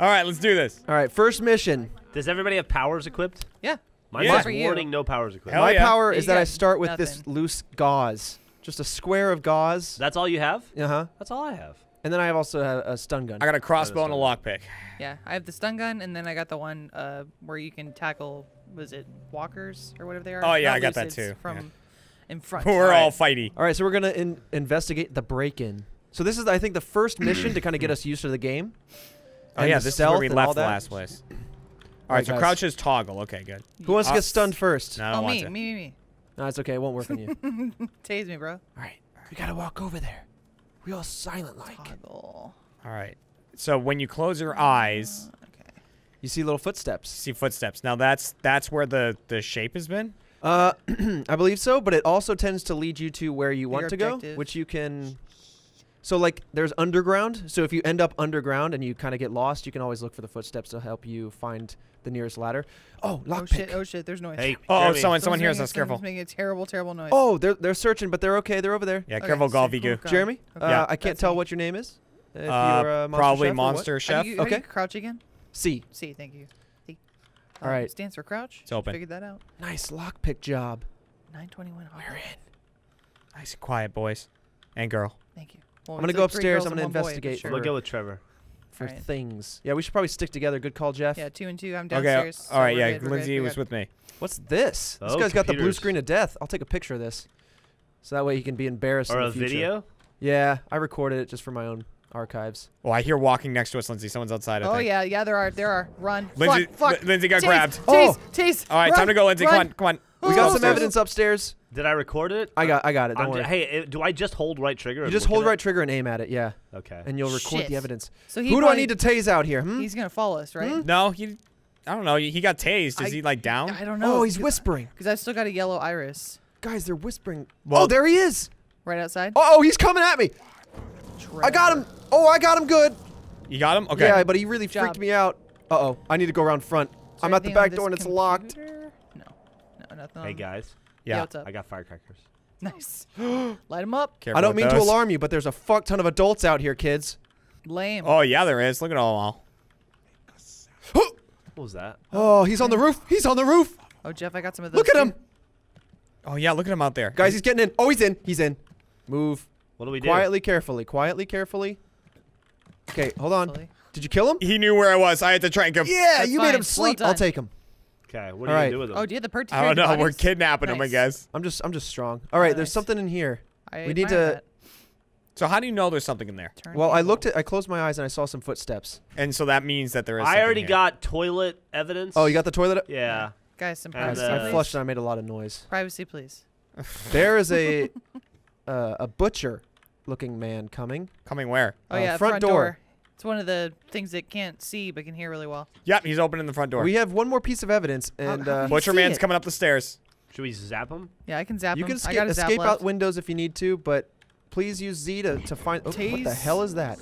All right, let's do this. All right, first mission. Does everybody have powers equipped? Yeah. Mine Yeah. says For you. warning, no powers equipped. Hell My yeah. power Yeah, is you that I start with this nothing. loose gauze, just a square of gauze. That's all you have? Uh huh. That's all I have. And then I have also have a stun gun. I got a crossbow and a lockpick. Yeah, I have the stun gun, and then I got the one uh, where you can tackle. Was it walkers or whatever they are? Oh, yeah, Not I got that lucids, too, From yeah. in front. We're all right. fighty. All right, so we're gonna in- investigate the break-in. So this is, I think, the first mission to kind of get us used to the game. Oh yeah, this is where we stealth and all left the last place. Alright, so guys. crouch is toggle. Okay, good. Who wants to get stunned first? No, I Oh, don't want me, to. me, me, me. No, it's okay. It won't work on you. all Tase me, bro. All right, we gotta walk over there, real silent like. Toggle. All right. So when you close your eyes, Okay. You see little footsteps. see footsteps. Now that's that's where the the shape has been. Uh, I believe so, but it also tends to lead you to where you want Your to go, which you can. So like, there's underground. So if you end up underground and you kind of get lost, you can always look for the footsteps to help you find the nearest ladder. Oh, Oh lockpick. shit! Oh shit! There's noise. Hey, Oh, Jeremy, someone someone Someone's hears making- us. Careful. someone's making a terrible, terrible noise. Oh, they're they're searching, but they're okay. They're over there. Yeah, Okay, careful, sick. Golvigu. Okay. Jeremy, Okay. uh, Yeah. I can't That's tell me. what your name is. If Uh, you're, uh, monster probably chef or what. monster How chef. do you, how do you Okay. crouch again? C. C. Thank you. C. All right. Stands for crouch. It's open. Figured that out. Nice lockpick job. 921. We're in. Nice and quiet, boys and girl. Thank you. Well, I'm gonna go like upstairs, I'm gonna one boy, investigate sure. I'm gonna go with Trevor. For Alright. things. Yeah, we should probably stick together. Good call, Geoff. Yeah, two and two. I'm Okay. downstairs. All right. so we're Yeah. good, we're good, Lindsay was with me. What's this? This Oh, guy's got the blue screen of death. I'll take a picture of this. So that way he can be embarrassed Or in the a future. video? Yeah, I recorded it just for my own archives. Oh, I hear walking next to us, Lindsay. Someone's outside. I Oh think. yeah, yeah. There are, there are. Run. Lindsay, fuck, fuck. Lindsay got Tase, grabbed. Tase, Oh. tase. All right, run, time to go, Lindsay. Come run. on, come on. We Oh, got some evidence upstairs. Did I record it? I got I got it. Don't I'm worry. ju- hey, do I just hold right trigger? you just hold at right trigger and aim at it, yeah. Okay. And you'll record Shit. the evidence. So he Who do I need to tase out here? Hmm? He's gonna follow us, right? No, he. I don't know. He got tased. Is I- he like down? I don't know. Oh, he's whispering. Because I've still got a yellow iris Guys, they're whispering. Well- oh, there he is. right outside. Oh, oh, he's coming at me. I got him. Oh, I got him good. You got him? Okay. Yeah, but he really Job. freaked me out. Uh-oh. I need to go around front. I'm at the back door and it's locked. computer? No. No. Hey guys, yeah. what's up? I got firecrackers. Nice. Light them up. Careful I don't with mean to those. alarm you, but there's a fuck ton of adults out here, kids. Lame. Oh yeah, there is. Look at all. What was that? Oh, he's on the roof. He's on the roof. Oh, Geoff, I got some of those. Look at too. him. Oh yeah, look at him out there. Guys, he's getting in. Oh, he's in. He's in. Move. What do we do? Quietly, carefully. Quietly, carefully. Okay, hold on. Hopefully. Did you kill him? He knew where I was. I had to try and go. Yeah, That's you made fine. him Well sleep. I'll done. take him. Okay, what All are you right. gonna do with them? Oh, do you have the perk to I don't know. We're bodies? kidnapping him, I Nice. guess. I'm just I'm just strong. All right, there's Nice. something in here. I We need admire to- that. So how do you know there's something in there? Turn Well, I looked at I closed my eyes and I saw some footsteps. And so that means that there is. I something already here. got toilet evidence. Oh, you got the toilet? Yeah. Guys, some And, I, privacy, uh, I please. flushed and I made a lot of noise. Privacy, please. There is a uh, a butcher looking man coming. coming where? Oh Uh, yeah, front front, door. Door. It's one of the things that can't see but can hear really well. Yep, he's opening the front door. We have one more piece of evidence, and uh, Butcher see man's it. coming up the stairs. Should we zap him? Yeah, I can zap him. you him. can I escape, got a zap escape left. out windows if you need to, but please use Z to, to find. Oh, what the Tase. hell is that?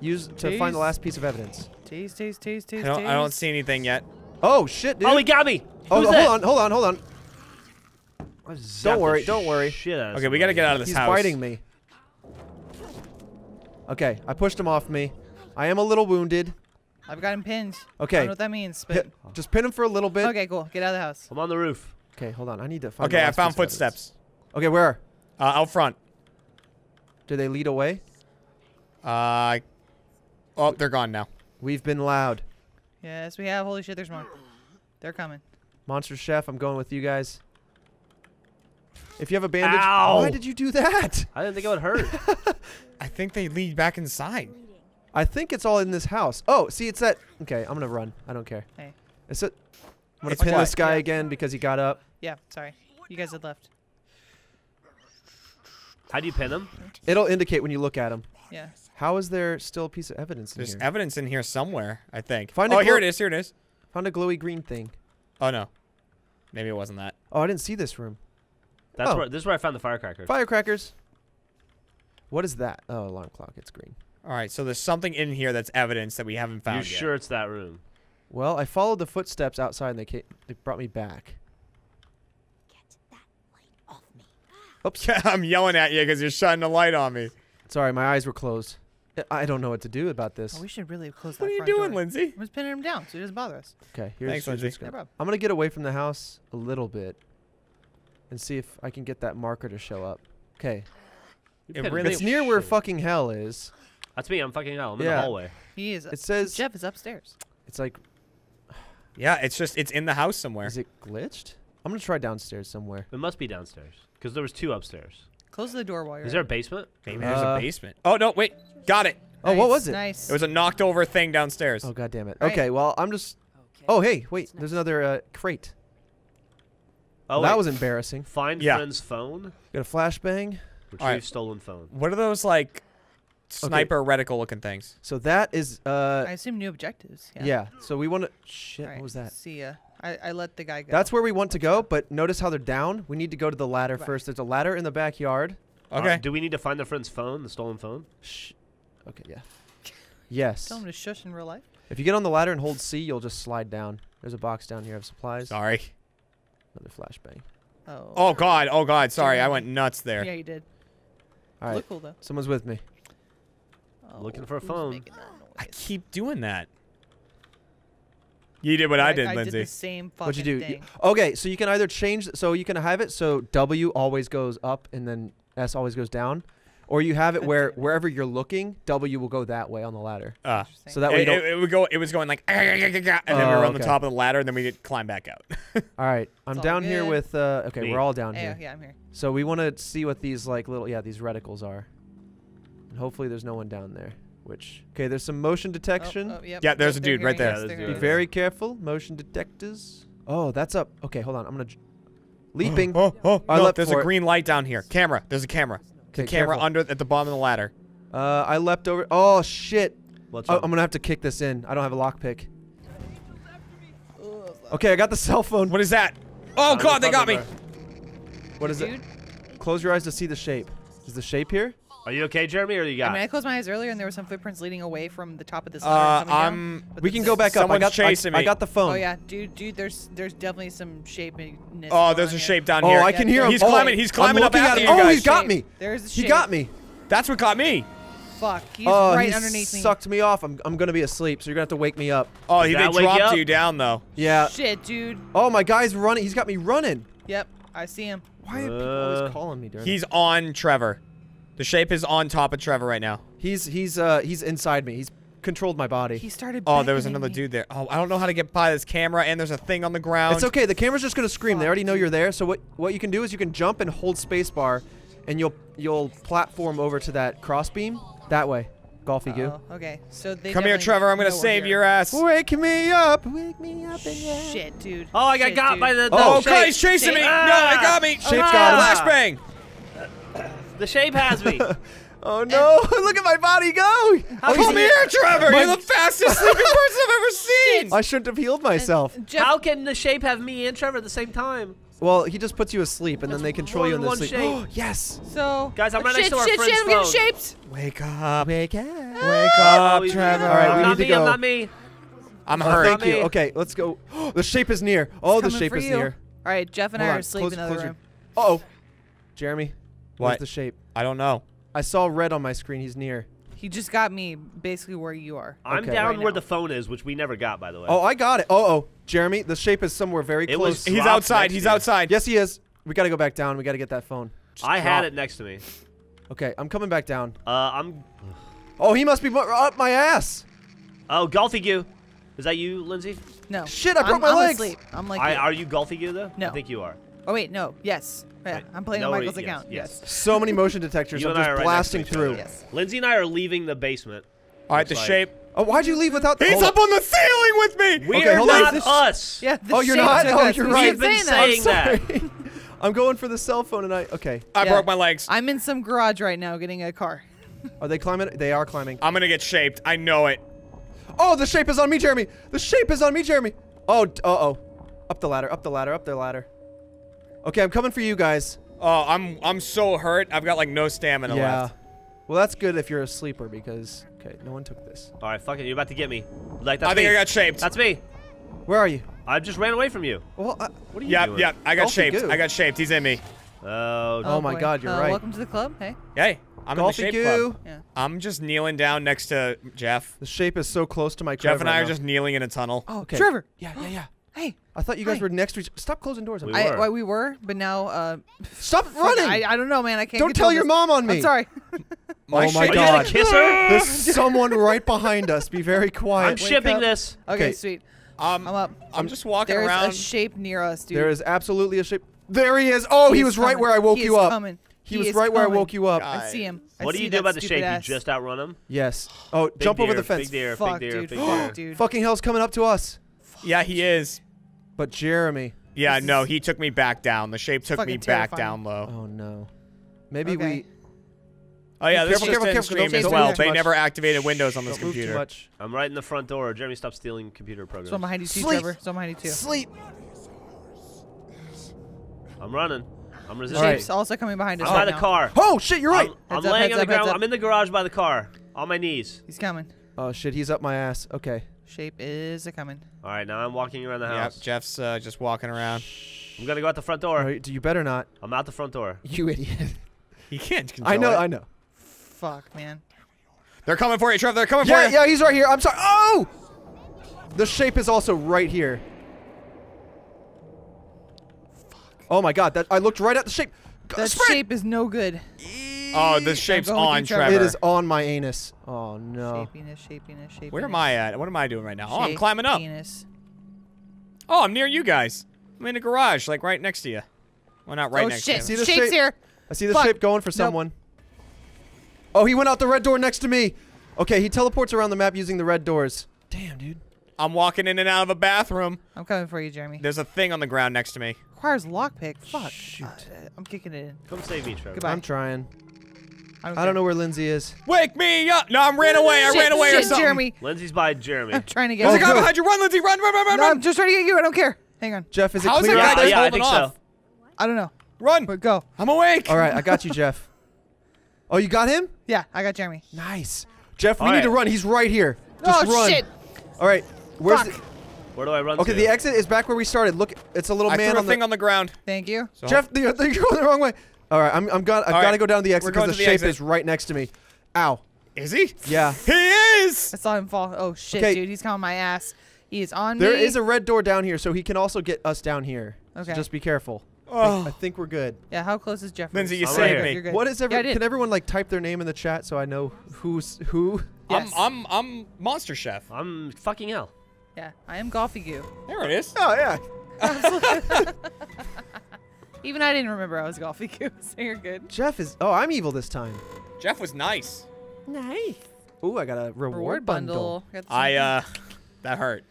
Use to find the Tase. last piece of evidence. Tease, tease, tease, tease, I don't, I don't see anything yet. Oh shit, dude! Oh, he got me. Oh, Who's hold that? on, hold on, hold on. I zapped Don't the worry, don't worry. Shit out of Okay, we gotta somebody. get out of this He's house. biting me. Okay, I pushed him off me. I am a little wounded. I've got him pinned. I Okay, don't know what that means, but hit- just pin him for a little bit. okay, cool. Get out of the house. I'm on the roof. Okay, hold on. I need to find. the Okay, I found piece of footsteps. Okay, where? Uh, out front. Do they lead away? Uh, oh, they're gone now. We've been loud. Yes, we have. Holy shit, there's more. They're coming. Monster Chef, I'm going with you guys. If you have a bandage, Ow. why did you do that? I didn't think it would hurt. I think they lead back inside. I think it's all in this house. Oh, see, it's that. Okay, I'm gonna run. I don't care. Hey. Is it? I'm gonna It's pin what? this guy Yeah. again because he got up. Yeah, sorry. You guys had left. How do you pin him? It'll indicate when you look at him. Yeah. How is there still a piece of evidence in There's here? evidence in here somewhere, I think. Find oh, here it is. Here it is. Found a glowy green thing. Oh no, maybe it wasn't that. Oh, I didn't see this room. That's Oh. where. This is where I found the firecrackers. Firecrackers. What is that? Oh, alarm clock. It's green. All right, so there's something in here that's evidence that we haven't found you yet. sure it's that room? Well, I followed the footsteps outside and they ca they brought me back. Get that light off me! Oops. I'm yelling at you because you're shining a light on me. Sorry, my eyes were closed. I don't know what to do about this. Oh, we should really close that What are you front doing, door. Lindsay? I'm just pinning him down so he doesn't bother us. Okay, here's, Thanks, here's Lindsay. what's No gonna- problem. I'm gonna get away from the house a little bit, and see if I can get that marker to show up. Okay, You It really- it's near where fucking hell is. That's me. I'm fucking out. I'm in Yeah. the hallway. He is. It says Geoff is upstairs. it's like, Yeah, it's just it's in the house somewhere. is it glitched? I'm gonna try downstairs somewhere. It must be downstairs because there was two upstairs. Close the door while you're. Is there a basement? Maybe there's Uh, a basement. Oh no, wait, got it. Oh, what Nice, was it? Nice. It was a knocked over thing downstairs. Oh god damn it. Right. Okay, well I'm just. Oh hey, wait. There's another uh, crate. Oh, that wait. was embarrassing. Find Yeah. friend's phone. Got a flashbang. Retrieve Alright. stolen phone. What are those like sniper reticle looking things? So that is uh I assume new objectives. Yeah. yeah. So we want to. Shit. Alright, What was that? See ya. I, I let the guy go. That's where we want to go, but notice how they're down. We need to go to the ladder Right. first. There's a ladder in the backyard. Okay. Uh, do we need to find the friend's phone, the stolen phone? Shh. Okay, yeah. Yes. Tell him to shush in real life. If you get on the ladder and hold C, you'll just slide down. There's a box down here of supplies. Sorry. Another flashbang. Oh. Oh god. Oh god. Sorry, I went nuts there. Yeah, you did. All right. Look cool though. Someone's with me. Oh, Looking for a phone. I keep doing that. You did what I did, I Lindsay. did the same fucking What'd you do? Thing. okay, so you can either change. So you can have it so W always goes up and then S always goes down, or you have it where wherever you're looking, W will go that way on the ladder. Ah. So that way you it, don't. it, it would go. It was going like, and then we Oh, were on the top of the ladder, and then we could climb back out. all right, I'm all down here with. Uh, okay, Me. we're all down Hey, here. yeah, I'm here. So we want to see what these like little yeah these reticles are, and hopefully there's no one down there. Which okay, there's some motion detection. Oh, oh, yep, Yeah, there's yep, a dude right there. us, Yeah, they're there's a Be dude hearing very careful. Motion detectors. Oh, that's up. Okay, hold on. I'm gonna j- leaping. Oh, oh, I no, there's a it. green light down here. Camera. There's a camera. Okay, camera careful. under at the bottom of the ladder. Uh, I leapt over. Oh shit! What's Oh, wrong? I'm gonna have to kick this in. I don't have a lockpick. Okay, I got the cell phone. What is that? Oh god, they got me. What is it? Close your eyes to see the shape. Is the shape here? Are you okay, Jeremy, or you got? I mean, I closed my eyes earlier, and there were some footprints leading away from the top of this. ladder Uh, I'm. but We can go back up. I Someone's got, I- chasing I, me. got the phone. Oh yeah, dude, dude. There's there's definitely some shapiness. Oh, there's a here. shape down Oh, here. Oh, I can hear him. He's Oh, climbing. He's I'm climbing up after at you him. Oh, he's got Shape. me. There's the He shape. got me. That's what got me. Fuck. He's oh, right he underneath me. sucked me off. I'm, I'm gonna be asleep, so you're gonna have to wake me up. Oh, he they you dropped up? you down though. Yeah. Shit, dude. Oh, my guy's running. He's got me running. Yep, I see him. Why are people Uh, always calling me during? He's on Trevor. The shape is on top of Trevor right now. he's he's uh he's inside me. He's controlled my body. He started. Oh, there was another me. dude there. Oh, I don't know how to get by this camera, and there's a thing on the ground. It's okay. The camera's just gonna scream. They already know you're there. So what what you can do is you can jump and hold spacebar, and you'll you'll platform over to that crossbeam that way. Golfy goo. Oh, okay. So they. Come here, Trevor. I'm gonna save here. your ass. Wake me up. Wake me up. And yeah. Shit, dude. Oh, I got Shit, got dude. by the. the Oh, shape. God, he's chasing me. Shape. No, Ah. they got me. Shape got him. Flashbang. The shape has me. Oh no! Look at my body go. Oh, Come he's- here, Trevor. My- You're the fastest sleeping person I've ever seen. I shouldn't have healed myself. Geoff, How can the shape have me and Trevor at the same time? Well, he just puts you asleep, and then they control more you in than the one sleep. shape. yes. so. Guys, I'm Oh, right shit, next to our shit, friend's shit, I'm getting shaped. Wake up. Wake up. Wake Oh, up, he's- Trevor. All right, we I'm not need to go. I'm not me. I'm Oh, hurt. thank you. me. Okay, let's go. the shape is near. Oh, the shape is you. near. All right, Geoff and Hold I on, are asleep close- in another close room. Uh oh. Jeremy. Where's What? the shape? I don't know. I saw red on my screen. He's near. He just got me basically where you are. I'm Okay. down Right where now. the phone is, which we never got, by the way. Oh, I got it. Oh, oh. Jeremy, the shape is somewhere very It close. He's outside. He's outside. yes, he is. We got to go back down. We got to get that phone. Just I had it next to me. Okay, I'm coming back down. Uh, I'm. Oh, he must be up my ass. Oh, golfy Golfigu. Is that you, Lindsay? No. Shit, I I'm, broke my I'm legs. asleep. I'm like. I, you. are you Golfigu though? No. I think you are. Oh wait, no. Yes. Yeah, Right. I'm playing No, on Michael's yes, account. yes. Yes. So many motion detectors. You I'm just are right blasting next through. other. Yes. Lindsay and I are leaving the basement. All right, the like- shape. Oh, why'd you leave without? The He's up on the ceiling with me. We Okay, are not This- us. Yeah. the Oh, you're not? took Oh, you're right. keep saying that. saying that. I'm going for the cell phone and I. Okay. I Yeah. broke my legs. I'm in some garage right now getting a car. Are they climbing? They are climbing. I'm gonna get shaped. I know it. Oh, the shape is on me, Jeremy. The shape is on me, Jeremy. Oh, d- uh-oh. Up the ladder, up the ladder, up the ladder. Okay, I'm coming for you guys. Oh, I'm I'm so hurt. I've got like no stamina yeah. left. Well, that's good if you're a sleeper because okay, no one took this. All right, fuck it. You're about to get me. Like that's I think me. I got shaped. That's me. Where are you? I just ran away from you. Well, I, What are you Yep, doing? yep. I got Don't shaped. good. I got shaped. He's in me. Oh, Oh my boy. God, you're Uh, right. Welcome to the club. Hey. Hey, I'm in the shape goo. club. Yeah. I'm just kneeling down next to Geoff. The shape is so close to my Geoff crib and I right are now. just kneeling in a tunnel. Oh, Okay. Trevor. Yeah, yeah, yeah. Hey. I thought you guys Hi. were next to each. Stop closing doors. We I, were. Well, we were, but now. Uh, Stop running. I, I don't know, man. I can't. Don't tell your this. mom on me. I'm sorry. My oh my shape- you God. kiss her? There's someone right behind us. Be very quiet. I'm Wake shipping up. this. Okay, Okay. sweet. Um, I'm up. I'm just walking There's around. a shape near us, dude. There is absolutely a shape. There he is. Oh, he, He's was right where I woke He you is up. Coming. He, was is right where I coming. woke you up. God. I see him. I What do you do about the shape? ass. You just outrun him? Yes. Oh, Big jump over the fence. Big deer, Fuck, big deer, dude. big deer. dude. Fucking hell's coming up to us. yeah, he is. But Jeremy. Yeah, This no, is- he took me back down. The shape took me fucking back terrifying. down low. Oh no. Maybe Okay. we. Oh yeah, this Careful, is just careful, in careful, as well. They much. never activated Windows on this Don't move too computer. much. I'm right in the front door. Jeremy, stop stealing computer programs. So I'm behind you too, Sleep. Trevor. So I'm behind you too. Sleep. I'm running. I'm resisting. right. Shape's also coming behind us I'm by right the now. car. Oh shit! You're right. I'm, I'm up, laying on the up, heads ground. I'm in the garage by the car. On my knees. He's coming. Oh shit! He's up my ass. Okay. Shape is a coming. All right, now I'm walking around the house. Yep, house. Geoff's uh, just walking around. I'm gonna go out the front door. All right, you better not. I'm out the front door. You idiot. He can't control I know. it. I know. Fuck, man. They're coming for you, Trevor. They're coming Yeah, for you. yeah. He's right here. I'm sorry. Oh. The shape is also right here. Fuck. Oh my god! That I looked right at the shape. G- That sprint! shape is no good. Oh, the shape's on Trevor. Trevor. It is on my anus. Oh no. Shapiness, shapiness, shapiness. Where am I at? What am I doing right now? Oh, I'm climbing up. Shapiness. Oh, I'm near you guys. I'm in a garage, like right next to you. Well, not right oh next shit! to See you. the Shape's shape? here. I see the Fuck. shape going for Nope. someone. Oh, he went out the red door next to me. Okay, he teleports around the map using the red doors. Damn, dude. I'm walking in and out of a bathroom. I'm coming for you, Jeremy. There's a thing on the ground next to me. Requires lockpick. Fuck. Shoot. Uh, I'm kicking it in. Come save me, Trevor. Goodbye. I'm trying. I don't, I don't know where Lindsay is. Wake me up! No, I ran away. I Shit, ran away or shit, something. Jeremy. Lindsay's by Jeremy. I'm trying to get. There's a guy behind you. Run, Lindsay. Run, run, run, run, no, I'm run. just trying to get you. I don't care. Hang on. Geoff, is it How's clear that out guy yeah, there? I holding think off? so. I don't know. Run. But go. I'm awake. All right, I got you, Geoff. Oh, you got him? Yeah, I got Jeremy. Nice. Geoff, we All need right. to run. He's right here. Oh, just oh run. shit! All right. Where's Fuck. the Where do I run Okay, to? the exit is back where we started. Look, it's a little I man threw a on the thing on the ground. Thank you. So Geoff, the, you're going the wrong way. All right, I'm I'm got I've All got to go down to the we're exit because the the shape exit. is right next to me. Ow. is he? Yeah. He is. I saw him fall. Oh shit, Okay. dude! He's coming my ass. He is on There me. is a red door down here, so he can also get us down here. So Okay. just be careful. Oh. I Oh. think we're good. Yeah, how close is Geoffrey? Lindsay, you I'm saved right me. You're good. What is every? Yeah, can everyone like type their name in the chat so I know who's who? Yes. I'm I'm I'm Monster Chef. I'm fucking hell. Yeah, I am Golfy Goo. There it is. Oh yeah. Even I didn't remember I was Golfy Goo, so you're good. Geoff is. Oh, I'm evil this time. Geoff was nice. Nice. Ooh, I got a reward, Reward bundle. Got the I uh, that hurt.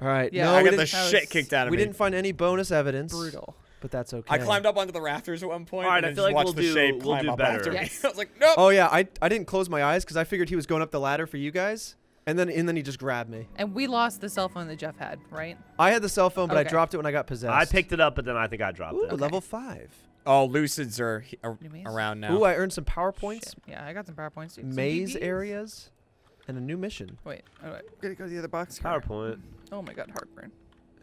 All right. Yeah, no, I we got didn't, the shit was- kicked out of we me. We didn't find any bonus evidence. brutal. But that's okay. I climbed up onto the rafters at one point. All right, and I feel like we'll do- shape we'll do up better. after me. Yes. I was like, nope. Oh yeah, I I didn't close my eyes because I figured he was going up the ladder for you guys, and then and then he just grabbed me. And we lost the cell phone that Geoff had, right? I had the cell phone, but I dropped it when I got possessed. I picked it up, but then I think I dropped Ooh, it. level five. Oh, lucids are, are around now. Ooh, I earned some power points, Shit. Yeah, I got some PowerPoints. too. Maze areas, and a new mission. Wait, oh, wait. Gotta go to the other box. PowerPoint. Oh my god, heartburn.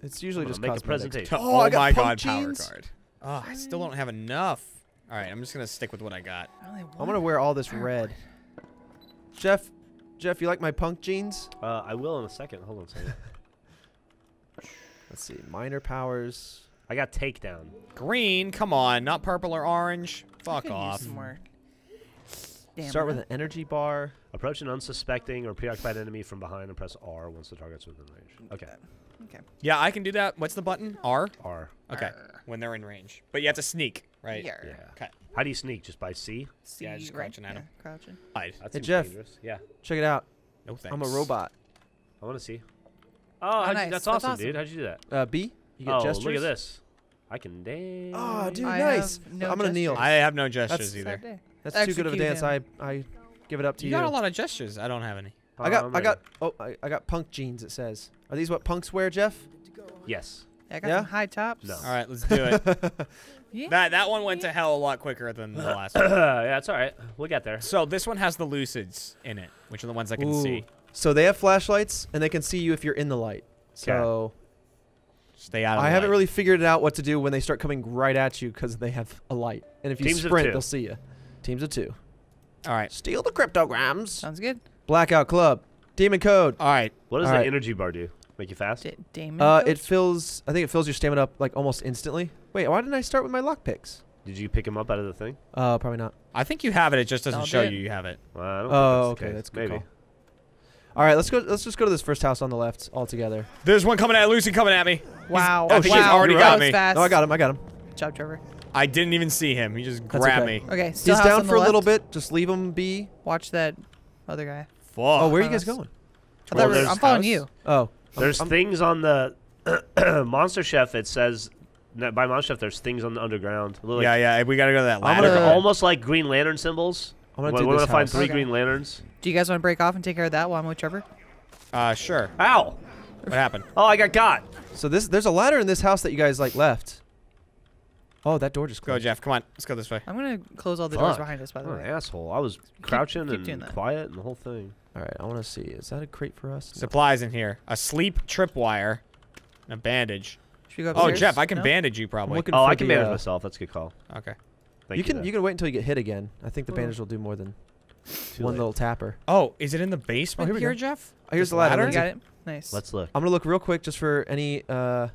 It's usually just gonna make a presentation. Oh, oh I got my god, jeans. power card. Oh, I still don't have enough. All right, I'm just gonna stick with what I got. I only I'm gonna wear all this PowerPoint. red. Geoff, Geoff, you like my punk jeans? Uh, I will in a second. Hold on a second. Let's see, minor powers. I got takedown. Green, come on, not purple or orange. Fuck off. Damn, Start with an energy bar. Approach an unsuspecting or preoccupied enemy from behind and press R once the target's within range. Okay. Okay. Yeah, I can do that. What's the button? R. R. Okay, when they're in range. But you have to sneak, right? Yarr. Yeah. Okay. How do you sneak? Just by C? See, Yeah, just right? crouching at yeah, him. Crouching. Hide. That Hey, seems Geoff. dangerous. Yeah. Check it out. No thanks. I'm a robot. I want to see. Oh, how'd you- nice. that's, That's awesome, awesome. dude. How'd you do that? Uh, B. You get oh, gestures. look at this. I can dance. Oh, dude, I nice. no I'm gonna kneel. I have no gestures That's- either. Sad day. That's too good of a dance. him. I I give it up to You you. got a lot of gestures. I don't have any. I got I'm I got oh I, I got punk jeans. It says. Are these what punks wear, Geoff? Yes. Yeah, I got Yeah? some high tops. No. All right, let's do it. Yeah. that that one went to hell a lot quicker than the last one. yeah, it's all right. We'll get there. So this one has the lucids in it, which are the ones I can Ooh. see. So they have flashlights and they can see you if you're in the light. So Stay out of it. I the haven't light. really figured it out what to do when they start coming right at you because they have a light. And if you Teams of sprint, two. they'll see you. Teams of two. All right. Steal the cryptograms. Sounds good. Blackout Club. Demon Code. All right. What does All the right. energy bar do? Make you fast? D- Damon. Uh, code? it fills. I think it fills your stamina up like almost instantly. Wait, why didn't I start with my lockpicks? Did you pick him up out of the thing? Uh, probably not. I think you have it. It just doesn't I'll show do you you have it. Well, I don't Oh, think that's okay, that's a good Maybe. call. All right, let's go. Let's just go to this first house on the left all together. There's one coming at Lucy coming at me. wow. I think wow. he's already that got was me. Fast. No, I got him. I got him. Good job, Trevor. I didn't even see him. He just grabbed okay. me. Okay. Still He's house down on for a little left. bit. Just leave him be. Watch that other guy. Fuck. Oh, where are you Oh, guys going? I Well, thought we were- there's I'm following house. you. Oh, There's I'm- things on the Monster Chef. It says no, by Monster Chef. There's things on the underground. Like, yeah, yeah. We gotta go to that I'm ladder. gonna- like Uh, almost like Green Lantern symbols. I'm gonna we're do we're gonna find three Okay. Green Lanterns. Do you guys want to break off and take care of that while I'm with Trevor? Uh, sure. Ow! What happened? Oh, I got got. So this there's a ladder in this house that you guys like left. Oh, that door just Go, closed. Geoff. Come on. Let's go this way. I'm gonna close all the doors behind us. By the What an way. asshole. I was crouching keep doing and quiet and the whole thing. All right, I want to see. Is that a crate for us? No. Supplies in here. A sleep tripwire. And a bandage. Should we go Oh, upstairs? Geoff, I can No? bandage you I'm probably. looking Oh, for I can the, manage uh, myself. That's a good call. Okay. Thank you can though. you can wait until you get hit again. I think the Well- bandage will do more than Too one late. little tapper. Oh, is it in the basement here we here, go. Geoff? Oh, here's the ladder. ladder? You Lindsay. got it. Nice. Let's look. I'm gonna look real quick just for any uh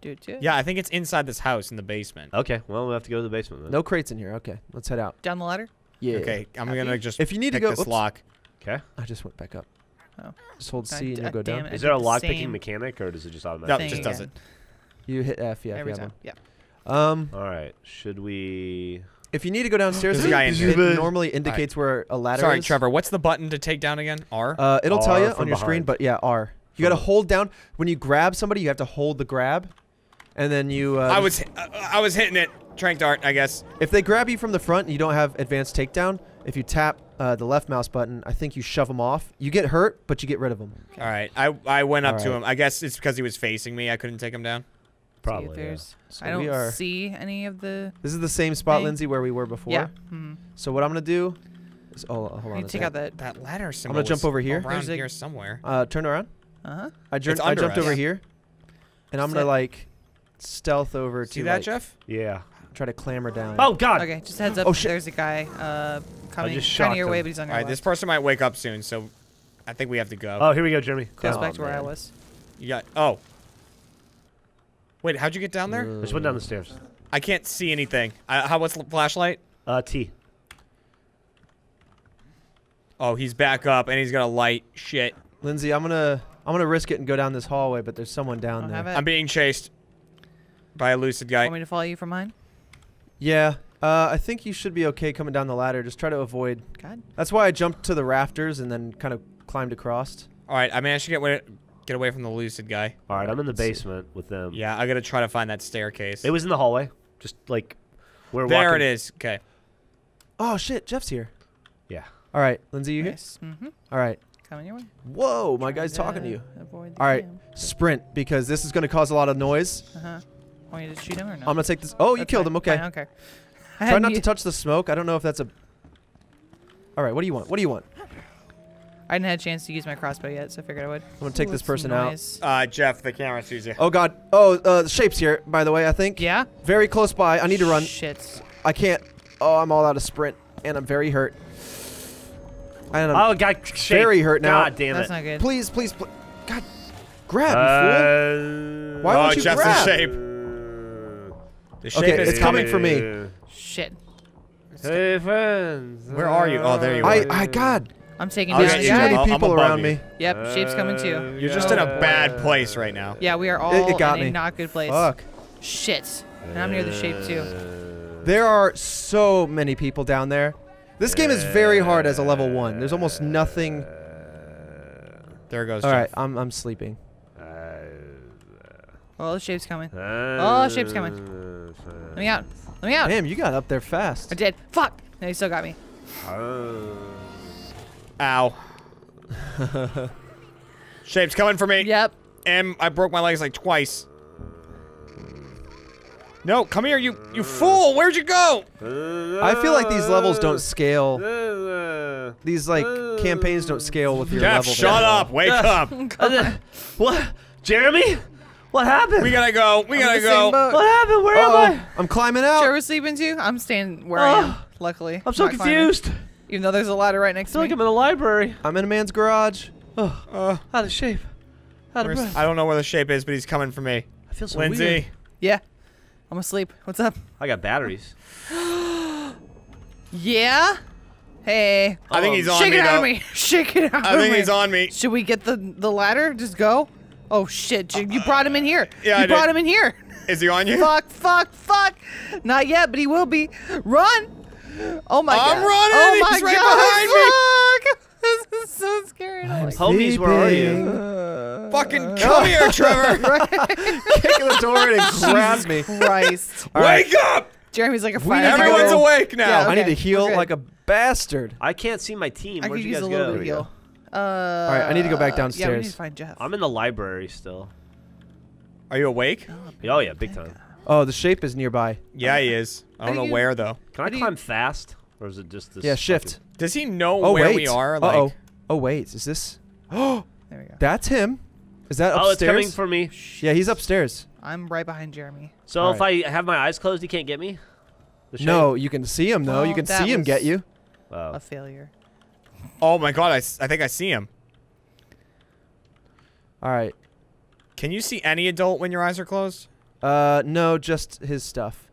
do it too. Yeah, I think it's inside this house in the basement. Okay, well we have to go to the basement then. no crates in here. Okay, let's head out. Down the ladder. Yeah. Okay, I'm Happy? gonna just If you need to pick go, this oops, lock. Okay. I just went back up. Oh. Just hold God C and da- you'll go damn down. it. I Is there a did the lock picking same mechanic or does it just No, automatically? it just thing does it. Again. You hit F, yeah. if Every you have time. Yeah. one. Um, All right. Should we? if you need to go downstairs, There's a guy in it here. normally indicates where a ladder is. Sorry, is.Ur What's the button to take down again? R. Uh, it'll tell R you from on your screen, behind. but yeah, R. You gotta hold down when you grab somebody. You have to hold the grab, and then you. Uh, I was hi- uh, I was hitting it. Trank dart, I guess. If they grab you from the front and you don't have advanced takedown, if you tap uh, the left mouse button, I think you shove them off. You get hurt, but you get rid of them. All right. I I went up to Alright. him. I guess it's because he was facing me. I couldn't take him down. See if Probably. yeah. So I don't we are. see any of the. This is the same spot, Thing. Lindsay, where we were before. Yeah. Hmm. So what I'm gonna do is, oh, hold on. a take sec. out that. That ladder symbol. I'm gonna jump over here. Around There's a- here somewhere. Uh, turn around. Uh huh. I, jur- I jumped us. over yeah. here, and I'm gonna Sit. like stealth over See to that, like, Geoff? Yeah. try to clamber down. Oh God. Okay. Just heads up. Oh, shit. There's a guy uh coming just kind of shocked your way, but he's on All your right. This person might wake up soon, so I think we have to go. Oh, here we go, Jeremy. Goes back to where I was. You got. Oh. Wait, how'd you get down there? I just went down the stairs. I can't see anything. I, how? What's the flashlight? Uh, T. Oh, he's back up and he's got a light. Shit. Lindsay, I'm gonna I'm gonna risk it and go down this hallway, but there's someone down there. I'm being chased by a lucid guy. Want me to follow you from mine? Yeah. Uh, I think you should be okay coming down the ladder. Just try to avoid. God. That's why I jumped to the rafters and then kind of climbed across. All right, I managed to get away, get away from the lucid guy. All right, I'm in the Let's see. basement with them. Yeah, I gotta try to find that staircase. It was in the hallway. Just like where we're there walking. it is. Okay. Oh shit, Geoff's here. Yeah. All right, Lindsay, you here? Nice. Mm-hmm. All right. Coming your way. Whoa, my Trying guy's talking to you. Avoid the All right, cam. sprint because this is gonna cause a lot of noise. Uh-huh. Want you to shoot him or no? I'm gonna take this. Oh, you That's killed fine, him. Okay. fine, okay. I Try not you- to touch the smoke. I don't know if that's a. All right, what do you want? What do you want? I didn't have a chance to use my crossbow yet, so I figured I would. I'm gonna take Ooh, this some person out. Uh, Geoff, the camera sees you. Oh god. Oh, uh, the shape's here. By the way, I think. Yeah. Very close by. I need to run. Shit. I can't. Oh, I'm all out of sprint, and I'm very hurt. And I'm Oh, God. Shake. very hurt now. God damn That's it. not good. Please, please, please. God, grab, you fool. Uh, Why oh, won't you Geoff's grab? in shape. The shape Okay, is it's coming for me. Shit. Hey, friends. Where are you? Oh, there you I, are. I, God, I'm taking I'll down. There's too many I'll- I'm people above around you. me. Yep, shape's coming too. Uh, You're just in a bad place right now. Yeah, we are all It, it got in me. a not good place. Fuck. Shit. And I'm near the shape too. Uh, there are so many people down there. This game is very hard as a level one. There's almost nothing. Uh, there goes All right, Geoff. I'm I'm sleeping. Oh, the shape's coming. Oh, the shape's coming. Let me out. Let me out. Damn, you got up there fast. I did. Fuck. No, he still got me. Ow. Shape's coming for me. Yep. And I broke my legs like twice. No, come here, you you fool! Where'd you go? I feel like these levels don't scale. These like campaigns don't scale with your Geoff, level. shut there. up! Wake up! what? Jeremy? What happened? We gotta go. We I'm gotta go. what happened? Where Uh-oh, am I? I'm climbing out. Trevor's sleeping too? I'm staying where I oh, am, Oh. luckily. I? I'm so Not climbing. Confused. Even though there's a ladder right I next feel to like me. I'm in a library. I'm in a man's garage. Oh, Uh, Out of shape. Out of breath. I don't know where the shape is, but he's coming for me. I feel so Lindsay. weird. Yeah. I'm asleep. What's up? I got batteries. Yeah. Hey. I think he's on Shake me. it out of me. Shake it out I of think me. he's on me. Should we get the the ladder? Just go. Oh shit! J- You brought him in here. yeah, you I brought did. him in here. Is he on you? fuck! Fuck! Fuck! Not yet, but he will be. Run! Oh my I'm god! running, Oh my he's right god! Fuck! This is so scary. I like- Homies, where are you? Sleeping. Fucking come here, Trevor. Kicking the door in and grabs me. Christ! All right. Wake up! Jeremy's like a We fire. Everyone's go- awake now. Yeah, I need to heal like a bastard. I can't see my team. I Where'd could you use guys a little go? bit of heal. Uh, All right, I need to go back downstairs. Yeah, we need to find Geoff. I'm in the library still. Are you awake? Oh yeah, big time. Oh, the shape is nearby. Yeah, he is. I don't know you- where though. Can I do you- climb fast, or is it just this? Yeah, shift. Does he know Oh where wait. we are? Uh Like, oh. Oh wait, is this? Oh, There we go. that's him. Is that upstairs? Oh, it's coming for me. yeah, he's upstairs. I'm right behind Jeremy. So All if I have my eyes closed, he can't get me. No, you can see him though. you can see him get you. Oh. A failure. oh my god! I, I think I see him. All right. Can you see any adult when your eyes are closed? Uh, no, just his stuff.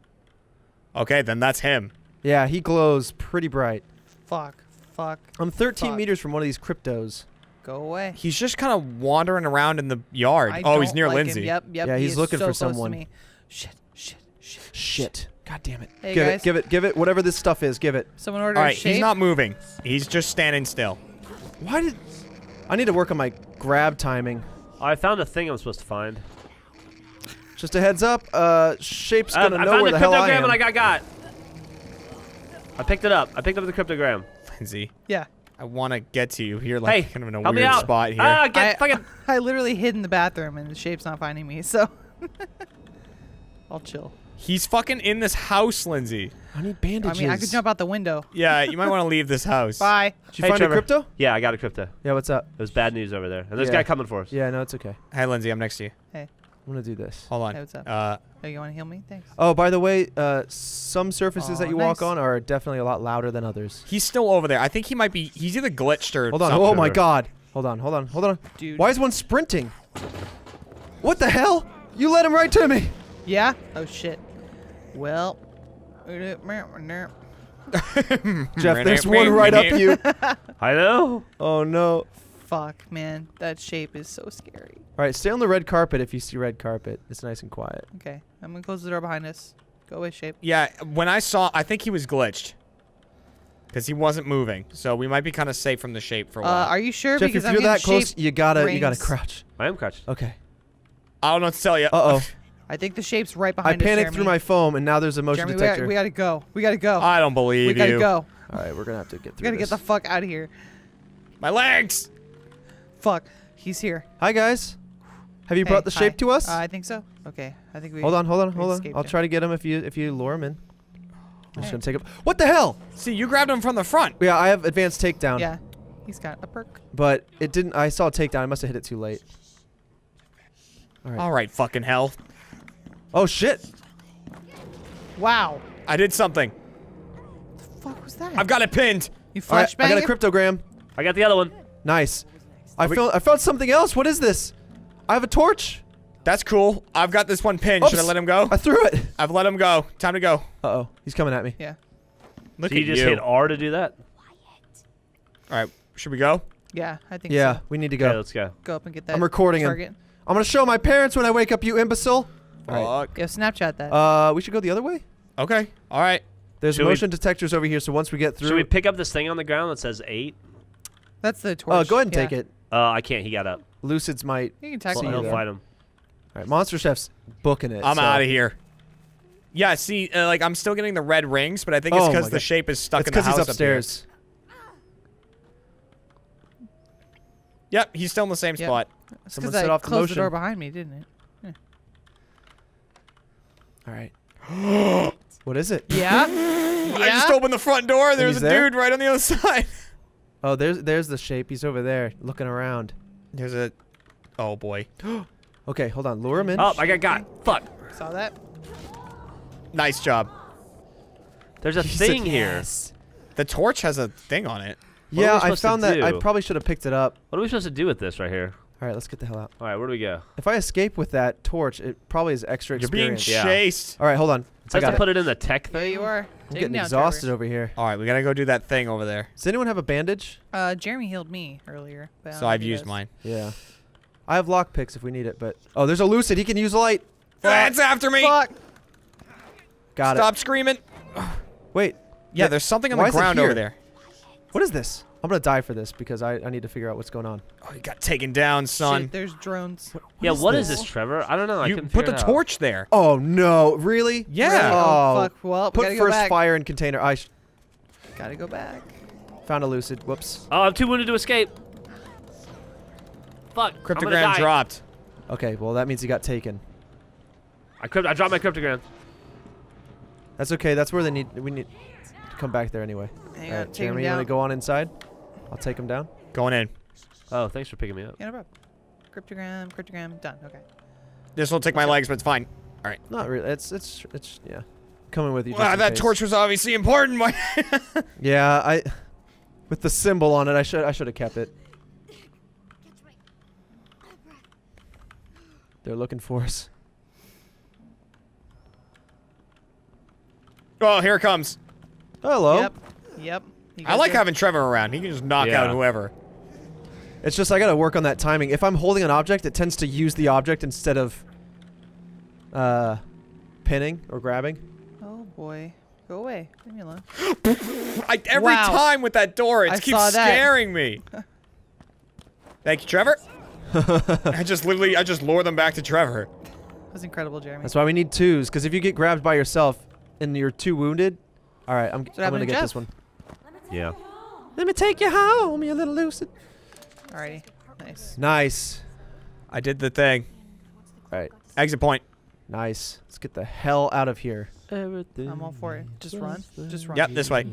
Okay, then that's him. Yeah, he glows pretty bright. Fuck. Fuck. I'm 13 Fuck. meters from one of these cryptos. Go away. He's just kind of wandering around in the yard. I oh, he's near like him. Yep, yep. Yeah, he's is looking so for close to someone. me. Shit, shit, shit. Shit. God damn it. Hey, give guys. it, give it, give it. Whatever this stuff is, give it. Someone ordered All right, he's not moving. He's just standing still. Why did? I need to work on my grab timing. I found a thing I'm supposed to find. Just a heads up. Uh, shape's gonna I know found where the the hell I cryptogram am. and I got got. I picked it up. I picked up the cryptogram. Lindsay, Yeah. I want to get to you. You're like hey, kind of in a weird out. spot here. Ah, get I, fucking. I literally hid in the bathroom and the shape's not finding me, so. I'll chill. He's fucking in this house, Lindsay. I need bandages. I mean, I could jump out the window. Yeah, you might want to leave this house. Bye. Did you Hey, find Trevor. a crypto? Yeah, I got a crypto. Yeah. What's up? It was bad news over there, and there's a Yeah. guy coming for us. Yeah. No, it's okay. Hey, Lindsay, I'm next to you. I'm gonna do this. Hold on. Hey, what's up? Uh, Oh, you want to heal me? Thanks. Oh, by the way, uh, some surfaces that Aw, you walk on are definitely a lot louder than others. he's still over there. I think he might be. He's either glitched or. Hold on. something. Oh my God. Hold on. Hold on. Hold on. Dude. Why is one sprinting? What the hell? You led him right to me. Yeah? Oh, shit. Well. Geoff, there's one right up you. I know. Oh no. Fuck, man. That shape is so scary. All right, stay on the red carpet if you see red carpet. It's nice and quiet. Okay. I'm going to close the door behind us. Go away, shape. Yeah, when I saw, I think he was glitched. Because he wasn't moving, so we might be kind of safe from the shape for a Uh, while. are you sure? Geoff, because if I'm you're that close, shape- you gotta you gotta crouch. I am crouched. Okay. I don't know what to tell you. Uh oh. I think the shape's right behind us, I panicked through my foam, and now there's a motion Jeremy, we, detector. got, we gotta go. We gotta go. I don't believe we gotta go. All right, we're gonna have to get through. We gotta this. get the fuck out of here. My legs. Fuck. He's here. Hi guys. Have you Hey, brought the shape hi. to us? Uh, I think so. Okay. I think we. hold on, hold on, hold on. I'll him. try to get him if you if you lure him in. I'm just gonna take him. What the hell? See, you grabbed him from the front. Yeah, I have advanced takedown. Yeah. He's got a perk. But it didn't. I saw a takedown. I must have hit it too late. All right. All right, fucking hell. Oh shit. Wow. I did something. The fuck was that? I've got it pinned. you All right, flashbang. I got a cryptogram. I got the other one. Nice. I we- found I found something else. What is this? I have a torch. That's cool. I've got this one pinned. Should I let him go? I threw it. I've let him go. Time to go. Uh oh, he's coming at me. Yeah. Look So you at just you. hit R to do that. All right, should we go? Yeah. I think Yeah, so. we need to go. Okay, go. let's go. Go up and get that. I'm recording him. target. I'm gonna show my parents when I wake up. You imbecile. All right. Fuck. Go Snapchat that. Uh, we should go the other way. Okay. All right. There's Should we- motion detectors over here, so once we get through, Should we pick up this thing on the ground that says eight? That's the torch. oh, go ahead and yeah. take it. Uh, I can't. He got up. Lucid's might. You can text See Well, me. you he'll fight him. All right, Monster Chef's booking it. I'm so- out of here. Yeah, see, uh, like I'm still getting the red rings, but I think it's Oh because the God. shape is stuck It's in the because house he's up upstairs. Yep, he's still in the same Yep. spot. It's Someone because set I off the closed the door behind me, didn't it? All right. what is it? Yeah. I just opened the front door. There's a there? dude right on the other side. Oh, there's there's the shape. He's over there looking around. There's a. Oh boy. Okay, hold on. Lure him in. Oh, I got got. Fuck. Saw that? Nice job. There's a He said thing here. yes. The torch has a thing on it. What yeah, I found that. I probably should have picked it up. What are we supposed to do with this right here? All right, let's get the hell out. All right, where do we go? If I escape with that torch, it probably is extra You're being experience. Yeah. chased. All right, hold on. It I got to it. put it in the tech There thing. you are. I'm Take getting down, exhausted Trevor. over here. All right, we gotta go do that thing over there. Does anyone have a bandage? Uh, Jeremy healed me earlier. but So I've used does. mine. Yeah. I have lock picks if we need it, but oh, there's a lucid. He can use light. That's after me. Fuck. Got it. Stop screaming. Wait, Yeah, there's something on the ground over there. what is this? I'm gonna die for this because I, I need to figure out what's going on. Oh, you got taken down, son. Shit, there's drones. yeah, is what is this? this, Trevor? I don't know. I you couldn't put the figure it out. torch there. Oh no, really? Yeah. Oh, oh, fuck. Well, Put gotta go first back. fire in container. I sh- Gotta go back. found a lucid. Whoops. Oh, I'm too wounded to escape. Fuck. I'm Cryptogram die. dropped. Okay, well that means he got taken. I, crypt- I dropped my cryptogram. That's okay. That's where they need. We need to come back there anyway. Hang All on, right, take him Jeremy, you want to go on inside? I'll take him down. Going in. Oh, thanks for picking me up. Yeah, no problem. Cryptogram, cryptogram, done. Okay. This will take my legs, but it's fine. All right. Not really. It's it's it's yeah. Coming with you. Wow, that case. torch was obviously important. Yeah, I. With the symbol on it, I should I should have kept it. They're looking for us. oh, here it comes. Hello. Yep. Yep. You I like good? having Trevor around. He can just knock Yeah. out whoever. It's just I gotta work on that timing. If I'm holding an object, it tends to use the object instead of uh, pinning or grabbing. Oh boy. Go away. Leave me alone. I, every Wow. time with that door, it I keeps saw that. scaring me. Thank you, Trevor. I just literally, I just lure them back to Trevor. That was incredible, Jeremy. That's why we need twos. Because if you get grabbed by yourself and you're too wounded, all right, I'm, I'm gonna to get Geoff. this one. Yeah. Let me take you home, you little lucid. Alrighty. Nice. Nice. I did the thing. All right. Exit point. Nice. Let's get the hell out of here. I'm all for it. Just run. Just run. Yep, this way.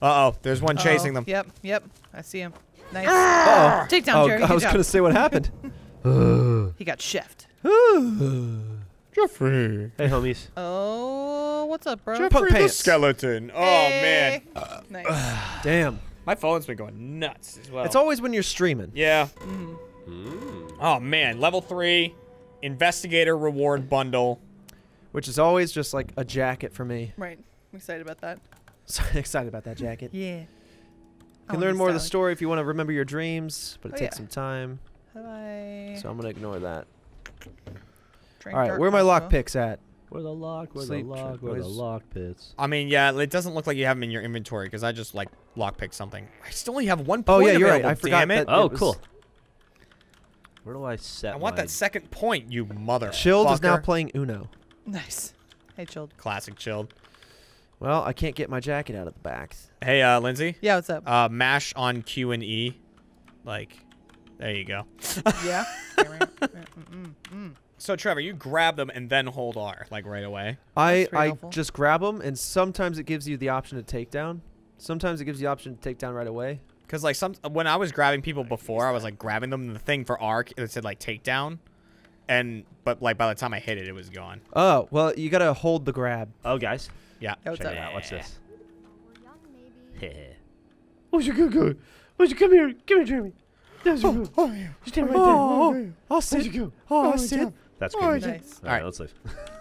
Uh oh, there's one chasing Uh-oh. them. Yep. Yep. I see him. Nice. Uh Take down oh. Jerry. I was job. gonna say what happened. He got chefed. Geoffrey. Hey, homies. Oh, what's up, bro? Punk Geoffrey the pants. skeleton. Oh Hey. man, Nice. Damn. my phone's been going nuts as well. It's always when you're streaming. yeah. Mhm. Oh man, level three, investigator reward bundle. Which is always just like a jacket for me. Right. I'm excited about that. So excited about that jacket. You Yeah. can learn more of the story if you want to remember your dreams, but it Oh, takes yeah. some time. Bye. So I'm gonna ignore that. Drink All right, where are my cocoa. lock picks at? Where the lock? where the lock, where the lock pits? I mean, yeah, it doesn't look like you have them in your inventory because I just like lockpick something. I still only have one Oh point Oh, yeah, you're right. available, I forgot damn it. that Oh, it was- cool. Where do I set I want my- that second point, you mother. Chilled is now playing Uno. Nice. Hey, chilled. Classic chilled. Well, I can't get my jacket out of the back. Hey, uh, Lindsay. Yeah, what's up? Uh, mash on Q and E. Like, there you go. yeah. Mm, mm, So Trevor, you grab them and then hold R like right away. I I helpful. just grab them, and sometimes it gives you the option to take down. Sometimes it gives you the option to take down right away. Cause like some when I was grabbing people before, I was like grabbing them. The thing for arc it said like takedown, and but like by the time I hit it, it was gone. Oh well, you gotta hold the grab. Oh, guys. Yeah. Yeah, what's Check up? it out. Watch this. Where's your good good? Where's your come here? Come here, Jeremy. There's your oh, good. Oh, yeah. You stand right there. Oh, I'll sit. go. Oh, I'll sit. That's Oh, good. yeah. Nice. All right, Alright. let's leave.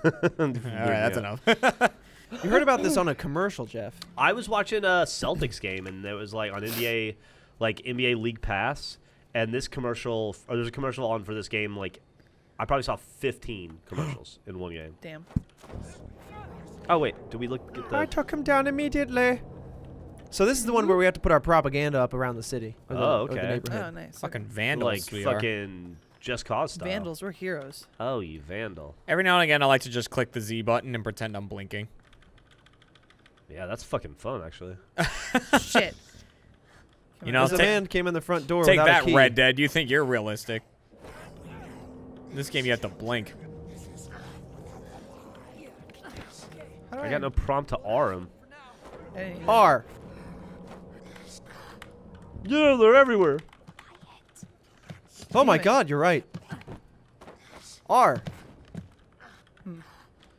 All right, that's enough. You heard about this on a commercial, Geoff? I was watching a Celtics game, and it was like on NBA, like NBA League Pass, and this commercial, or there's a commercial on for this game. Like, I probably saw 15 commercials in one game. Damn. Oh wait, did we look at the? I took him down immediately. So this is the one where we have to put our propaganda up around the city. Or the, Oh, or the okay. neighborhood. Oh, nice. Fucking vandals. like we are. fucking just cause style. Vandals. We're heroes. Oh, you vandal. Every now and again, I like to just click the Z button and pretend I'm blinking. Yeah, that's fucking fun actually. Shit. You know, There's a man came in the front door Take without that, a key. Red Dead. You think you're realistic? In this game, you have to blink. How I got no prompt to R him. Hey, R. Yeah, they're everywhere. Oh my it. God, you're right. R. Hmm.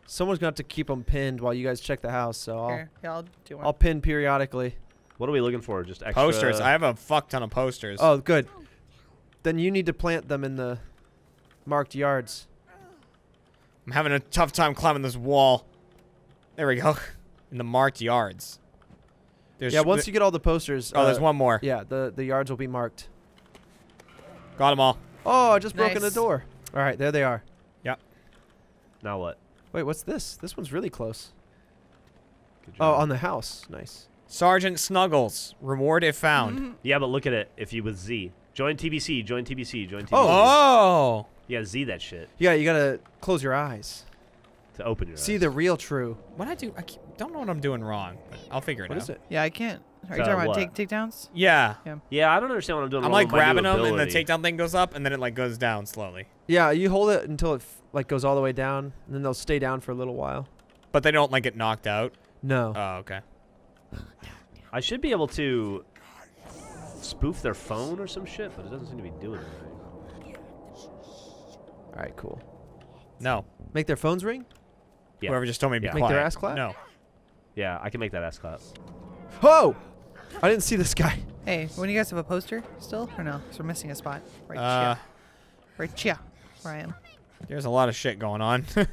Someone's gonna have to keep them pinned while you guys check the house. So I'll Here, yeah, I'll do one. I'll pin periodically. What are we looking for? Just extra Posters. I have a fuck ton of posters. Oh, good. Then you need to plant them in the marked yards. I'm having a tough time climbing this wall. There we go. In the marked yards. There's yeah, once you get all the posters. Oh, there's uh, one more. Yeah, the the yards will be marked. Got them all. Oh, I just broke in the door. All right, there they are. Yep. Now what? Wait, what's this? This one's really close. Good Oh, on the house. Nice. Sergeant Snuggles. Reward if found. yeah, but look at it. If you with Z, join TBC, join TBC, join TBC. Oh. You gotta Z that shit Yeah, you gotta close your eyes. To open your. See eyes. the real true. What I do? I keep- don't know what I'm doing wrong, but I'll figure it What out. is it? Yeah, I can't. Are you Uh, talking about what? take takedowns? Yeah. Yeah, I don't understand what I'm doing. I'm wrong like with my new grabbing them, and the takedown thing goes up, and then it like goes down slowly. Yeah, you hold it until it f- like goes all the way down, and then they'll stay down for a little while. But they don't like get knocked out. No. Oh, okay. I should be able to spoof their phone or some shit, but it doesn't seem to be doing anything. all right, cool. No. Make their phones ring. Yeah. Whoever just told me to be Yeah. Make their ass clap? No. Yeah, I can make that ass clap. Oh, I didn't see this guy. Hey, when you guys have a poster still or no? Because we're missing a spot. Right Uh, here. Right here. Ryan. There's a lot of shit going on.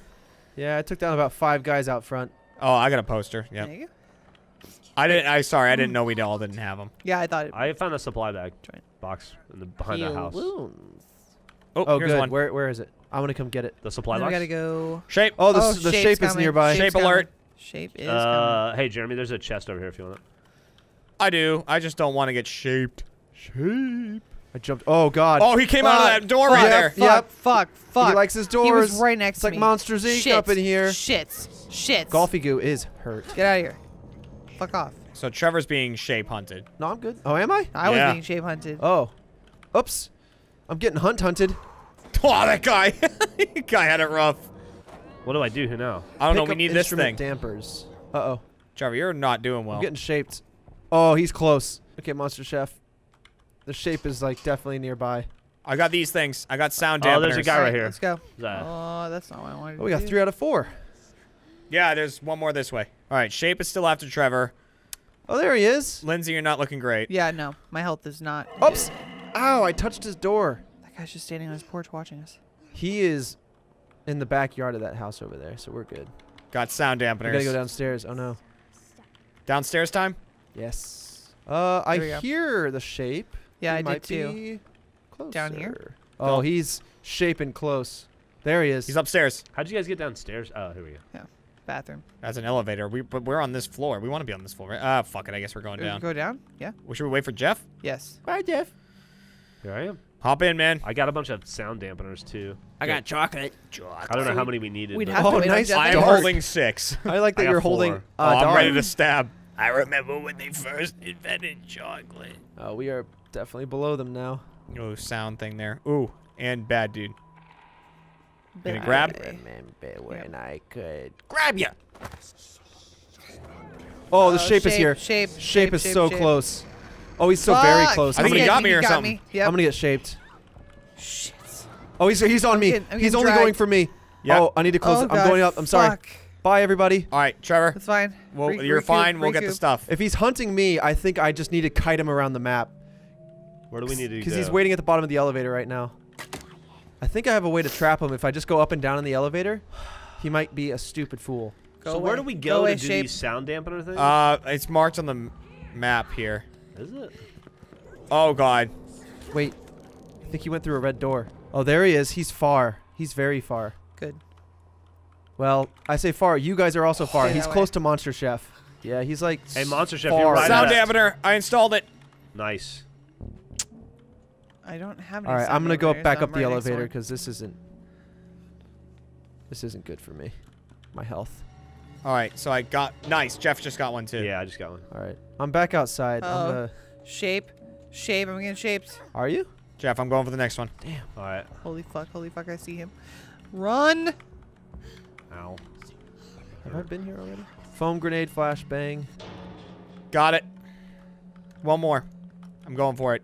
Yeah, I took down about five guys out front. oh, I got a poster. Yep. There you go. I didn't. I sorry. I didn't know we all didn't have them. Yeah, I thought it. I found a supply bag Join. box in the behind the house. Balloons. Oh, Oh, here's good. one. Where where is it? I'm gonna come get it. The supply Then we box. gotta go. Shape. Oh, the, oh, the shape's shape is coming. nearby. Shape Shape's alert. coming. Shape is coming. Uh, hey Jeremy, there's a chest over here if you want it. I do. I just don't want to get shaped. Shape. I jumped. Oh God. Oh, he came out of that door right Yeah, there. Fuck, Yep. fuck, fuck. He likes his doors. He was right next It's to like me. Monster Inc. Shits. up in here. Shits. Shits. Golfy goo is hurt. Get out of here. Fuck off. So Trevor's being shape hunted. No, I'm good. Oh, am I? I Yeah. was being shape hunted. Oh. Oops. I'm getting hunt hunted. Oh, that guy. that guy had it rough. What do I do here now? I don't know. Pick We need this thing. instrument dampers. Uh oh. Trevor, you're not doing well. I'm getting shaped. Oh, he's close. Okay, Monster Chef. The shape is like definitely nearby. I got these things. I got sound dampeners. Oh, there's a guy right here. Let's go. Oh, that's not what I wanted Oh, we to got do. three out of four. Yeah, there's one more this way. All right, shape is still after Trevor. Oh, there he is. Lindsay, you're not looking great. Yeah, no. My health is not. Oops. Ow, I touched his door. That guy's just standing on his porch watching us. He is in the backyard of that house over there, so we're good. Got sound We dampeners. gotta go downstairs. Oh no. Downstairs time. Yes. Uh, I Here go. hear the shape. Yeah, He I did too. be Closer. Down here? Oh, Go. he's shaping close. There he is. He's upstairs. How'd you guys get downstairs? Oh, here we go. Yeah. Bathroom. That's an elevator. We but we're on this floor. We want to be on this floor, right? Ah, fuck it. I guess we're going Go- down. Go down? Yeah. Well, should we wait for Geoff? Yes. Bye, Geoff. Here I am. Hop in, man. I got a bunch of sound dampeners too. I got chocolate. I don't know how many we needed. We'd have Oh, to nice I'm Dark. holding six. I like that got you're holding. Uh, oh, I'm dog. ready to stab. I remember when they first invented chocolate. Oh, we are definitely below them now. Oh, sound thing there. Ooh, and bad dude. Gonna grab? day. Remember when I could. Grab you. Oh, the Uh, shape, is here. Shape. Shape, is so close. Oh, he's so very close. I think he gonna, got me or something. Me. Yep. I'm gonna get shaped. Shit. Oh, he's he's on me. I'm he's getting only going for me. Yep. Oh, I need to close oh, it. I'm going up. I'm sorry. fuck. Bye, everybody. All right, Trevor. That's fine. Well, Re- you're recoup, fine. We'll get the stuff. If he's hunting me, I think I just need to kite him around the map. Where do we need to go? Because he's waiting at the bottom of the elevator right now. I think I have a way to trap him. If I just go up and down in the elevator, he might be a stupid fool. Go so where do we Go go, away, to do shape. these sound dampener things? Uh, it's marked on the map here. Is it? Oh God. Wait, I think he went through a red door. Oh, there he is. He's far. He's very far. Good. Well, I say far. You guys are also far. Stay He's close way. to Monster Chef. Yeah, he's like. Hey, Monster Chef, far. you're right. Sound at dampener. I installed it. Nice. I don't have any All right, I'm gonna go generators, back so up the right elevator because this isn't. This isn't good for me. My health. All right, so I got nice. Geoff just got one too. Yeah, I just got one. All right, I'm back outside. I'm Oh. gonna. Shape. Shape. I'm getting shaped. Are you? Geoff, I'm going for the next one. Damn. All right. Holy fuck. Holy fuck. I see him. Run. Ow. Have I been here already? Foam grenade, flash bang. Got it. One more. I'm going for it.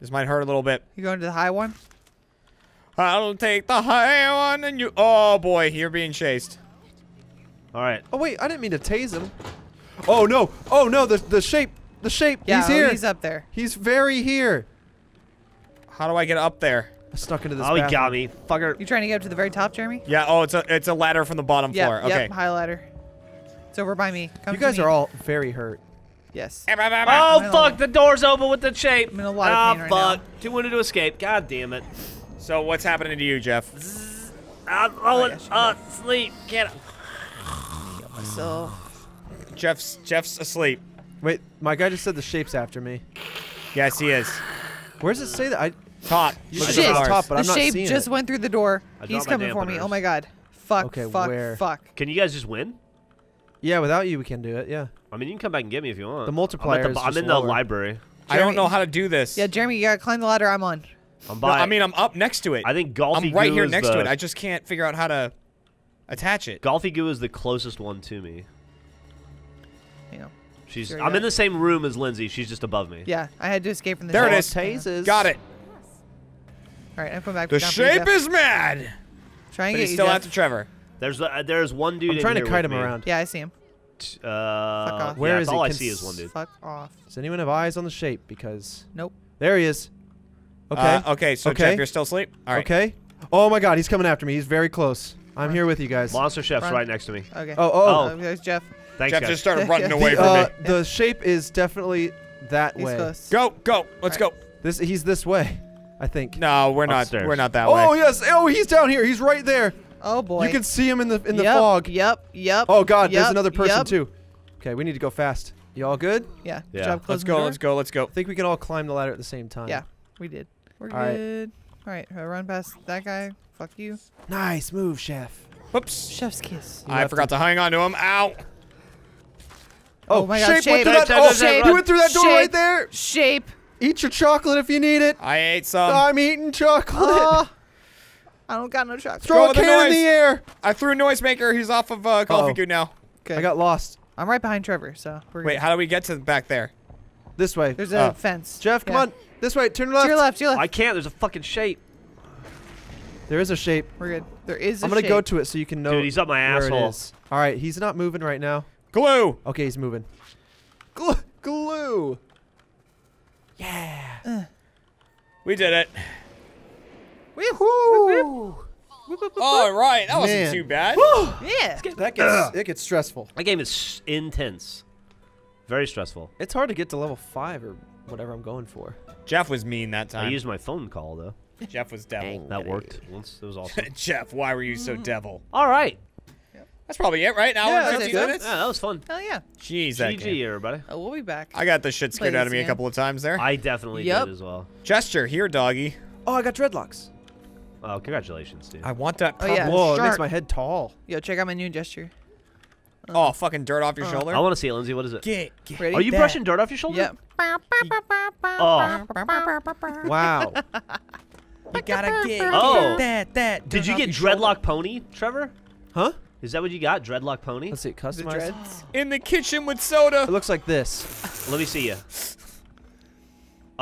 This might hurt a little bit. You going to the high one? I'll take the high one and you. Oh boy, you're being chased. All right. Oh wait, I didn't mean to tase him. Oh no! Oh no! The the shape. the shape. Yeah, he's oh, here. he's up there. He's very here. How do I get up there? I stuck into this. Oh, he got me, fucker. You trying to get up to the very top, Jeremy? Yeah. Oh, it's a it's a ladder from the bottom Yeah. floor. Yep. Okay. High ladder. It's over by me. Come You guys me. are all very hurt. Yes. Oh I'm in a- fuck! The door's open with the shape. I'm in a lot of Ah pain right fuck! Too wanted to escape. God damn it. So what's happening to you, Geoff? Ah, Oh, rolling. yeah, she Ah, sleep. Get up. So Geoff's Geoff's asleep. Wait, my guy just said the shape's after me. Yes, he is. Where does it say that? I Top. Look at the top, but the I'm not shape seeing just it. went through the door. I He's dropped my coming for me. dampeners. Oh my god. Fuck. Okay, fuck. where? Fuck. Can you guys just win? yeah, without you we can do it. Yeah. I mean, you can come back and get me if you want. The I'm, multiplier at the, is bo- I'm just in the lower. library. I don't Jeremy- know how to do this. Yeah, Jeremy, you gotta climb the ladder I'm on. I'm No, by. I mean, I'm up next to it. I think Golfy I'm right Goo here is next the, to it. I just can't figure out how to attach it. Golfy Goo is the closest one to me. You know. She's. Sure, I'm yeah. in the same room as Lindsay. She's just above me. Yeah, I had to escape from the There it is. shape. is. Got it. All right, I'm coming back. The down for you, shape is mad. Trying But to get he's you, still Geoff. after Trevor. There's uh, there's one dude. I'm in trying to here kite him me. around. Yeah, I see him. T- Uh, off. Where yeah, is that's he? all I see is one dude. Fuck off. Does anyone have eyes on the shape? Because Nope. there he is. Okay. Uh, okay. So Okay. Geoff, you're still asleep. All right. Okay. Oh my God, he's coming after me. He's very close. I'm here with you guys. Monster Chef's Run. right next to me. Okay. Oh, oh. Uh, there's Geoff. Thanks, Geoff guys. just started running away the, from uh, me. the shape is definitely that He's way. close. Go, go. Let's All go. This he's this way, I think. No, we're not. Upstairs. We're not that oh way. yes. Oh, he's down here. He's right there. Oh boy. You can see him in the in the yep, fog. Yep. Yep. Oh God, there's another person yep. too. Okay, we need to go fast. You all good? Yeah. Good Yeah. job Let's go. Let's go. Let's go. I think we can all climb the ladder at the same time. Yeah, we did. We're All right. good. All right, I run past that guy. Fuck you. Nice move, chef. Whoops. Chef's kiss. You I forgot to hang on to him. Ow. Oh my God, shape, shape. went through that. Oh, shape, shape, you run. went through that door Shape. right there. Shape. Eat your chocolate if you need it. I ate some. I'm eating chocolate. Oh, I don't got no chocolate. Throw a with the can in the air. I threw a noisemaker. He's off of uh, Coffee Uh-oh. Good now. Okay. I got lost. I'm right behind Trevor, so we're Wait, good. how do we get to back there? This way. There's a Oh. fence. Geoff, come Yeah. on. This way. Turn To left. your left. To your I can't. There's a fucking shape. There is a shape. We're good. There is. i I'm gonna go to it so you can know Dude, he's up my where asshole. it is. All right, he's not moving right now. Glue. Okay, he's moving. Glue. Glue. Yeah! Uh. We did it. Woo. All right. That wasn't too bad. Yeah. That gets it gets stressful. That game is intense. Very stressful. It's hard to get to level five or whatever I'm going for. Geoff was mean that time. I used my phone call though. Geoff was devil. That worked once. It was awesome. Geoff, why were you so mm-hmm. devil? All right. That's probably it, right? Now Yeah, we're that's 15 good. minutes. Yeah, that was fun. Hell yeah. Jeez, that GG, game. everybody. Oh, we'll be back. I got the shit scared Play out of this me a couple of times there. I definitely Yep. did as well. Gesture here, doggy. Oh, I got dreadlocks. Oh, congratulations, dude. I want that. Oh, yeah. purple- Whoa, it makes my head tall. Yo, check out my new gesture. Oh, fucking dirt off your Uh, shoulder. I want to see it, Lindsay. What is it? Get, get. Ready? Are you that. brushing dirt off your shoulder? Yep. Oh. Wow. You gotta get, Oh. that, that. Did you get your shoulder. dreadlock pony, Trevor? huh? Is that what you got? Dreadlock pony? Let's see. The Customize. in the kitchen with soda? It looks like this. Let me see you.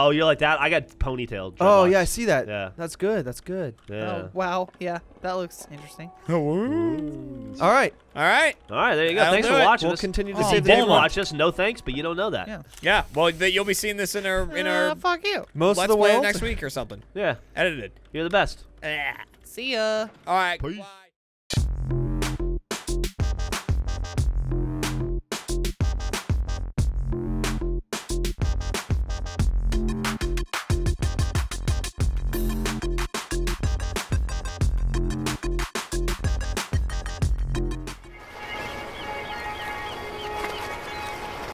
Oh, you're like that? I got ponytail. Oh yeah, I see that. Yeah. That's good. That's good. Yeah. Oh, wow. Yeah, that looks interesting. All right. All right. All right, there you go. That'll Thanks for it. watching We'll us. continue to Oh, If save you the didn't watch us, no thanks, but you don't know that. Yeah. Yeah. Well, th- you'll be seeing this in our in our Uh, fuck you. Most let's of the play it world. next week or something. Yeah, Edited. you're the best. Ah. See ya. All right. Peace. Bye.